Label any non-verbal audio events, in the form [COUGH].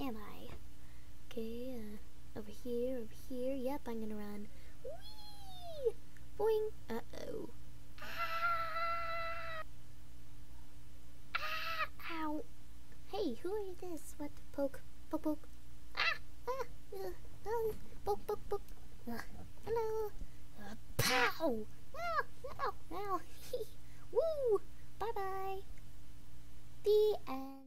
am I? Okay, uh, over here, over here. Yep, I'm gonna run. Whee! Boing! Uh-oh. Ah! Ah! Ow! Hey, who are this? What? Poke. Poke, poke. Ah! Ah! Uh, uh, poke, poke, poke. Uh, hello! Uh, pow! Ah! Ow! Ow! Ow! [LAUGHS] Woo! Bye-bye! The end.